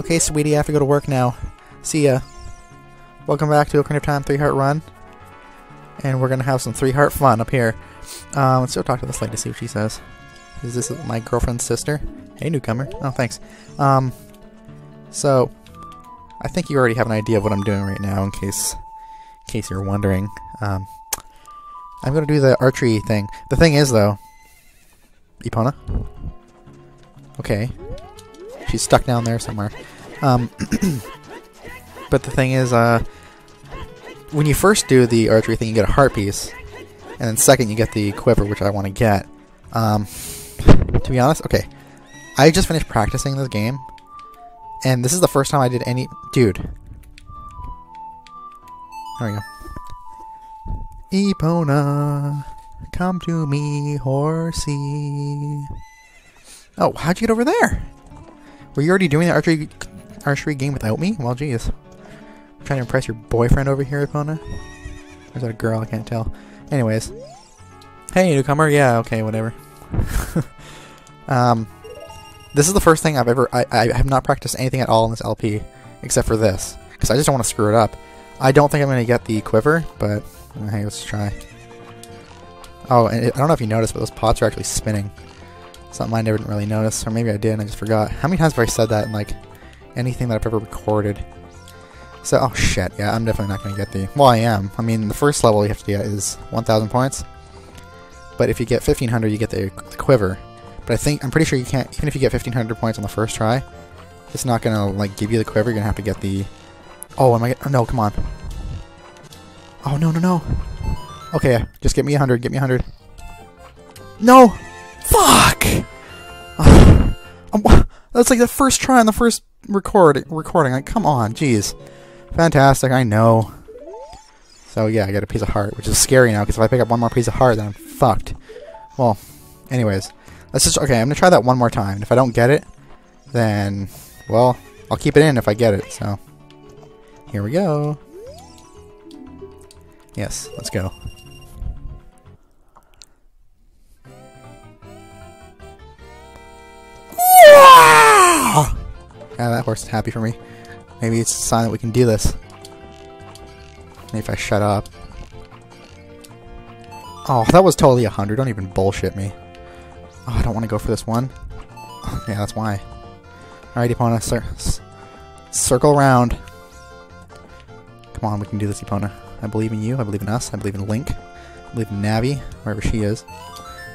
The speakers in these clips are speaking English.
Okay, sweetie, I have to go to work now. See ya. Welcome back to Ocarina of Time 3 Heart Run. And we're gonna have some 3 Heart fun up here. Um, let's go talk to this lady to see what she says. Is this my girlfriend's sister? Hey, newcomer. Oh, thanks. Um, so, I think you already have an idea of what I'm doing right now, in case, in case you're wondering. Um, I'm gonna do the archery thing. The thing is, though, Epona. Okay, she's stuck down there somewhere. Um, but the thing is, uh, when you first do the archery thing, you get a heart piece, and then second, you get the quiver, which I want to get. Um, to be honest, okay, I just finished practicing this game, and this is the first time I did any. Dude, there we go. Epona, come to me, horsey. Oh, how'd you get over there? Were you already doing the archery archery game without me? Well, geez. I'm trying to impress your boyfriend over here, Epona. Or is that a girl? I can't tell. Anyways. Hey, newcomer. Yeah, okay, whatever. um, this is the first thing I've ever... I, I have not practiced anything at all in this LP, except for this. Because I just don't want to screw it up. I don't think I'm going to get the quiver, but hey, let's try. Oh, and I don't know if you noticed, but those pots are actually spinning. Something I never really noticed, or maybe I did and I just forgot. How many times have I said that in, like, anything that I've ever recorded? So, oh shit, yeah, I'm definitely not going to get the... Well, I am. I mean, the first level you have to get is 1,000 points. But if you get 1,500, you get the, the quiver. But I think, I'm pretty sure you can't, even if you get 1,500 points on the first try, it's not going to, like, give you the quiver. You're going to have to get the... Oh, am I... Oh, no, come on. Oh, no, no, no. Okay, just get me 100, get me 100. No! Fuck! That's like the first try on the first record recording. Like, come on, jeez. Fantastic, I know. So yeah, I got a piece of heart, which is scary now, because if I pick up one more piece of heart, then I'm fucked. Well, anyways. Let's just... Okay, I'm gonna try that one more time. If I don't get it, then... Well, I'll keep it in if I get it, so... Here we go. Yes, let's go. Yeah, that horse is happy for me. Maybe it's a sign that we can do this. Maybe if I shut up. Oh, that was totally a 100. Don't even bullshit me. Oh, I don't want to go for this one. yeah, that's why. Alright, Epona, cir circle around. Come on, we can do this, Epona. I believe in you. I believe in us. I believe in Link. I believe in Navi, wherever she is.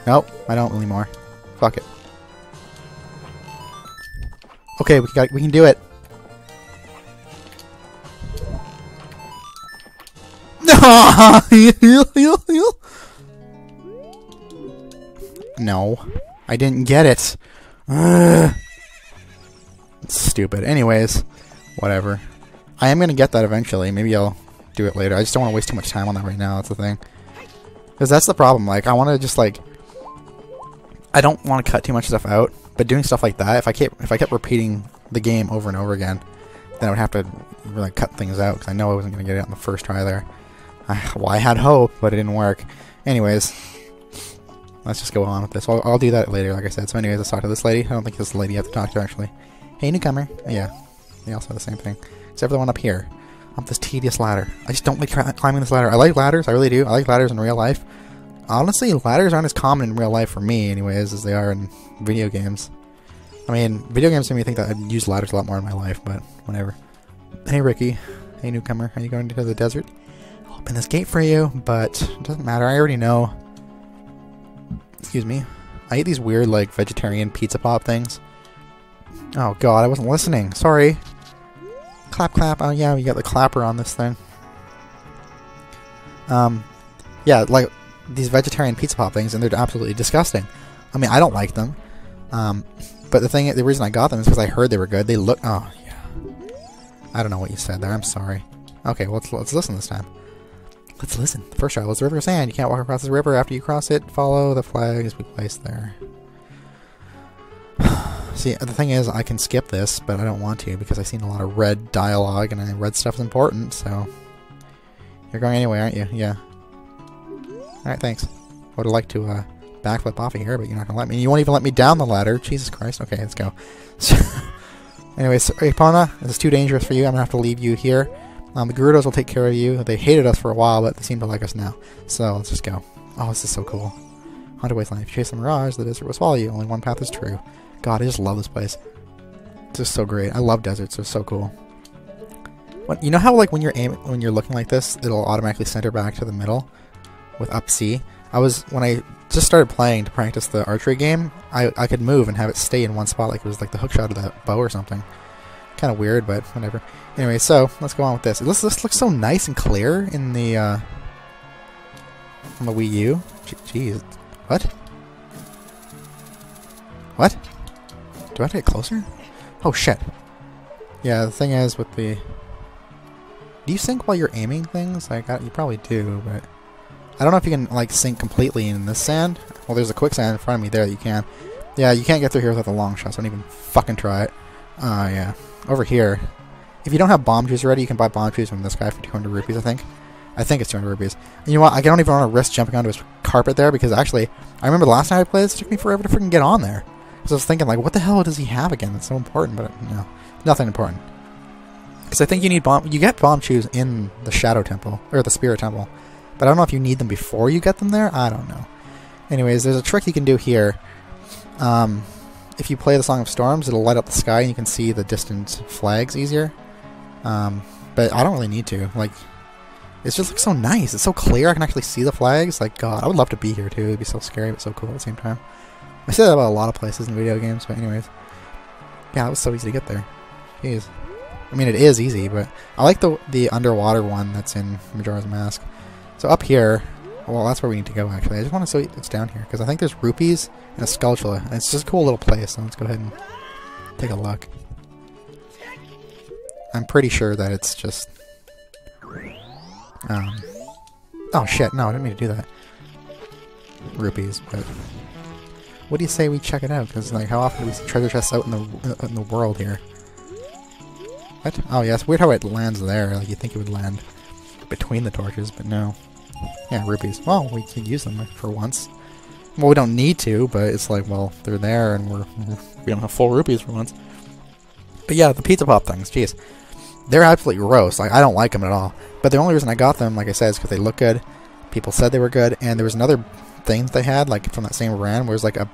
Nope, I don't anymore. Fuck it. Okay, we we can do it. no, I didn't get it. Stupid. Anyways, whatever. I am gonna get that eventually. Maybe I'll do it later. I just don't want to waste too much time on that right now. That's the thing. Because that's the problem. Like, I want to just like, I don't want to cut too much stuff out. But doing stuff like that, if I kept if I kept repeating the game over and over again, then I would have to really cut things out because I know I wasn't going to get it on the first try there. I, well, I had hope, but it didn't work. Anyways, let's just go on with this. I'll, I'll do that later, like I said. So anyways, let's talk to this lady. I don't think this lady I have to talk to, actually. Hey, newcomer. Oh, yeah, they also have the same thing. Except for the one up here. Up this tedious ladder. I just don't like climbing this ladder. I like ladders, I really do. I like ladders in real life. Honestly, ladders aren't as common in real life for me, anyways, as they are in video games. I mean, video games made me think that I'd use ladders a lot more in my life, but whatever. Hey, Ricky. Hey, newcomer. Are you going to the desert? I'll open this gate for you, but it doesn't matter. I already know. Excuse me. I eat these weird, like, vegetarian pizza pop things. Oh, God, I wasn't listening. Sorry. Clap, clap. Oh, yeah, You got the clapper on this thing. Um, yeah, like, these vegetarian pizza pop things, and they're absolutely disgusting. I mean, I don't like them. Um, but the thing, the reason I got them is because I heard they were good. They look. Oh yeah. I don't know what you said there. I'm sorry. Okay, well, let's let's listen this time. Let's listen. The first trial was the river sand. You can't walk across the river. After you cross it, follow the flags we placed there. See, the thing is, I can skip this, but I don't want to because I've seen a lot of red dialogue, and I red stuff is important. So you're going anyway, aren't you? Yeah. Alright, thanks. Would like to uh, backflip off of here, but you're not going to let me. You won't even let me down the ladder. Jesus Christ. Okay, let's go. Anyways, Epona, this is too dangerous for you. I'm gonna have to leave you here. Um, the Gerudos will take care of you. They hated us for a while, but they seem to like us now. So let's just go. Oh, this is so cool. Haunted Wasteland. If you chase a mirage, the desert will swallow you. Only one path is true. God, I just love this place. It's just so great. I love deserts. They're so cool. What, you know how like when you're aiming, when you're looking like this, it'll automatically center back to the middle with up C. I was when I just started playing to practice the archery game. I I could move and have it stay in one spot like it was like the hookshot of that bow or something. Kind of weird, but whatever. Anyway, so let's go on with this. This this looks so nice and clear in the uh, on the Wii U. Jeez, what? What? Do I have to get closer? Oh shit. Yeah, the thing is with the... Do you sink while you're aiming things? Like, you probably do, but... I don't know if you can, like, sink completely in this sand. Well, there's a quicksand in front of me there that you can. Yeah, you can't get through here without the Longshots. Don't even fucking try it. Uh, yeah. Over here. If you don't have Bombchus already, you can buy Bombchus from this guy for 200 rupees, I think. I think it's 200 rupees. And you know what? I don't even want to risk jumping onto his carpet there because actually, I remember the last time I played this, it took me forever to freaking get on there. Because I was thinking, like, what the hell does he have again? That's so important, but no, nothing important. Because I think you need bomb. You get Bombchus in the Shadow Temple or the Spirit Temple, but I don't know if you need them before you get them there. I don't know. Anyways, there's a trick you can do here. Um, if you play the Song of Storms, it'll light up the sky and you can see the distant flags easier. Um, but I don't really need to. Like, it just looks so nice. It's so clear. I can actually see the flags. Like, God, I would love to be here too. It'd be so scary but so cool at the same time. I say that about a lot of places in video games, but anyways. Yeah, it was so easy to get there. Jeez. I mean, it is easy, but I like the the underwater one that's in Majora's Mask. So up here, well, that's where we need to go, actually. I just want to see it's down here, because I think there's rupees and a Skulltula. And it's just a cool little place, so let's go ahead and take a look. I'm pretty sure that it's just... Um, oh, shit, no, I didn't mean to do that. Rupees, but... What do you say we check it out? Because, like, how often do we see treasure chests out in the, uh, in the world here? What? Oh, yeah, it's weird how it lands there. Like, you think it would land between the torches, but no. Yeah, rupees. Well, we can use them for once. Well, we don't need to, but it's like, well, they're there and we're, we don't have full rupees for once. But yeah, the pizza pop things, jeez. They're absolutely gross. Like, I don't like them at all. But the only reason I got them, like I said, is because they look good. People said they were good. And there was another thing they had, like, from that same brand, where it was like a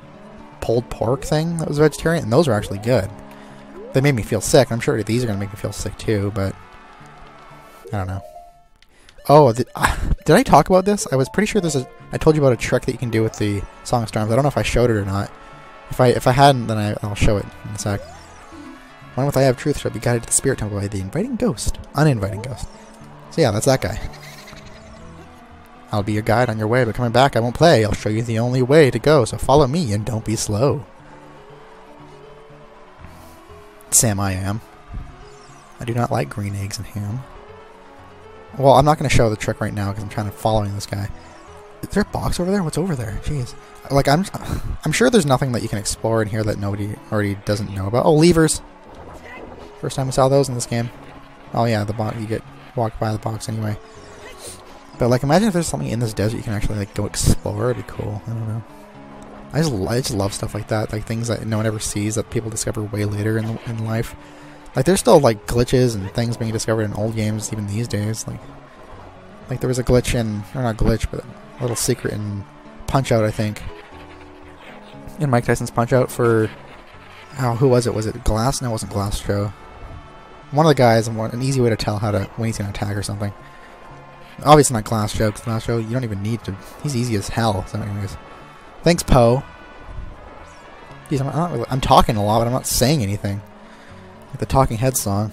pulled pork thing that was vegetarian. And those were actually good. They made me feel sick. I'm sure these are going to make me feel sick too, but... I don't know. Oh, did, uh, did I talk about this? I was pretty sure there's a. I told you about a trick that you can do with the Song Storms. I don't know if I showed it or not. If I if I hadn't, then I, will show it in a sec. One with I have truth shall be guided to the spirit temple by the inviting ghost, uninviting ghost. So yeah, that's that guy. I'll be your guide on your way, but coming back I won't play. I'll show you the only way to go, so follow me and don't be slow. Sam I am. I do not like green eggs and ham. Well, I'm not going to show the trick right now because I'm trying to following this guy. Is there a box over there? What's over there? Jeez. Like, I'm I'm sure there's nothing that you can explore in here that nobody already doesn't know about. Oh, Leevers! First time we saw those in this game. Oh yeah, the box, you get walked by the box anyway. But like, imagine if there's something in this desert you can actually like go explore. It'd be cool. I don't know. I just, I just love stuff like that, like things that no one ever sees that people discover way later in the, in life. Like there's still like glitches and things being discovered in old games even these days. Like like there was a glitch in or not glitch, but a little secret in Punch Out, I think. In Mike Tyson's Punch Out for oh, who was it? Was it Glass? No, it wasn't Glass Joe. One of the guys, an easy way to tell how to when he's gonna attack or something. Obviously not Glass Joe, because Glass Joe you don't even need to. He's easy as hell. So anyways, thanks Poe. I'm, really, I'm talking a lot, but I'm not saying anything. Like the Talking Head song.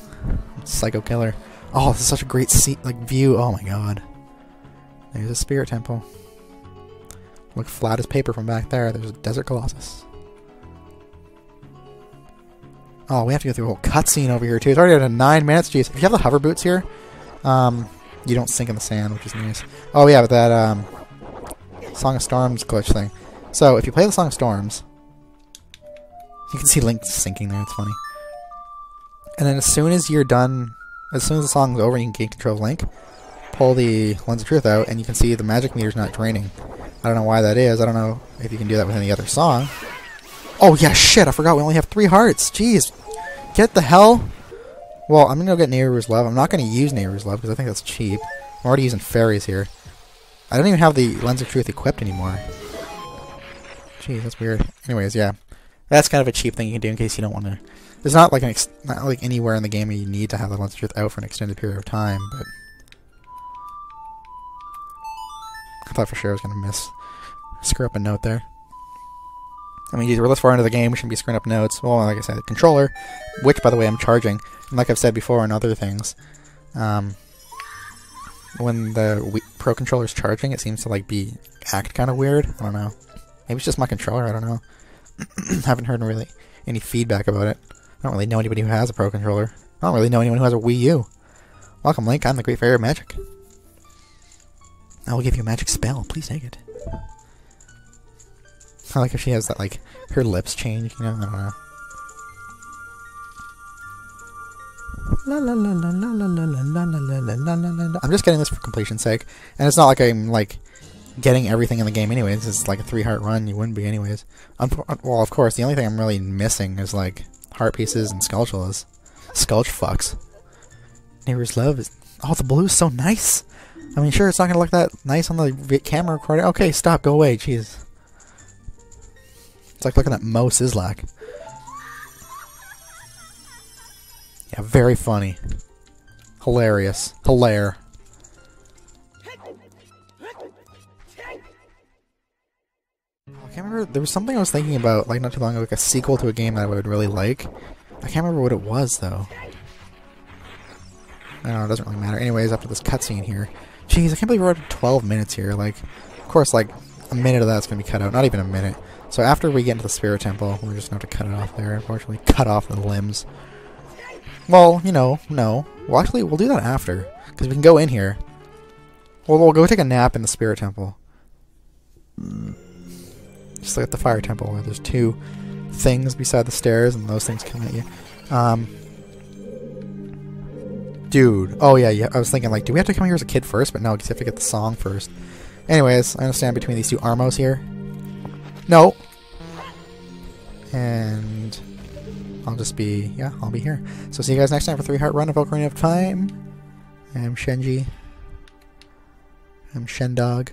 Psycho Killer. Oh, this is such a great seat, like view. Oh my god. There's a spirit temple. Look flat as paper from back there. There's a desert colossus. Oh, we have to go through a whole cutscene over here too. It's already at nine minutes. Jeez, if you have the hover boots here, um, you don't sink in the sand, which is nice. Oh yeah, but that um, Song of Storms glitch thing. So if you play the Song of Storms, you can see Link sinking there. It's funny. And then as soon as you're done, as soon as the song's over you can gain control of Link, pull the Lens of Truth out and you can see the magic meter's not draining. I don't know why that is. I don't know if you can do that with any other song. Oh yeah, shit, I forgot we only have three hearts. Jeez. Get the hell? Well, I'm gonna go get Nayru's Love. I'm not gonna use Nayru's Love because I think that's cheap. I'm already using fairies here. I don't even have the Lens of Truth equipped anymore. Jeez, that's weird. Anyways, yeah. That's kind of a cheap thing you can do in case you don't want to... There's not like an not like anywhere in the game you need to have the Lens Truth out for an extended period of time, but... I thought for sure I was to miss... Screw up a note there. I mean, we're this far into the game, we shouldn't be screwing up notes. Well, like I said, the controller, which, by the way, I'm charging. And like I've said before on other things, um, when the Pro controller's charging, it seems to like be act kind of weird. I don't know. Maybe it's just my controller. I don't know. Haven't heard really any feedback about it. I don't really know anybody who has a Pro Controller. I don't really know anyone who has a Wii U. Welcome, Link. I'm the Great Fairy of Magic. I will give you a magic spell. Please take it. I like if she has that, like, her lips change, you know? I don't know. I'm just getting this for completion's sake. And it's not like I'm, like, getting everything in the game anyways. It's like a three-heart run. You wouldn't be anyways. well, of course, the only thing I'm really missing is, like, heart pieces and Skulltulas. Sculch fucks. Nayru's Love is... Oh, the blue is so nice! I mean, sure, it's not gonna look that nice on the camera recording. Okay, stop, go away, jeez. It's like looking at Moe Szyslak. Yeah, very funny. Hilarious. Hilaire. I can't remember. There was something I was thinking about, like not too long ago, like a sequel to a game that I would really like. I can't remember what it was though. I don't know. It doesn't really matter. Anyways, after this cutscene here, jeez, I can't believe we're at 12 minutes here. Like, of course, like a minute of that's gonna be cut out. Not even a minute. So after we get into the Spirit Temple, we're just to have to cut it off there, unfortunately. Cut off the limbs. Well, you know, no. Well, actually, we'll do that after. Because we can go in here. Well, we'll go take a nap in the Spirit Temple. Hmm. Just like at the Fire Temple, where there's two things beside the stairs, and those things come at you. Um, dude. Oh, yeah, yeah. I was thinking, like, do we have to come here as a kid first? But no, because you have to get the song first. Anyways, i'm understand between these two Armos here. No. And I'll just be, yeah, I'll be here. So see you guys next time for 3 Heart Run of Ocarina of Time. I'm Shenji. I'm Shendog.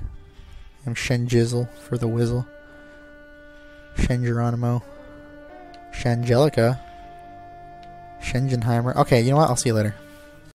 I'm Shenjizzle for the Whizzle. Shen Geronimo. Shangelica. Shengenheimer. Okay, you know what? I'll see you later.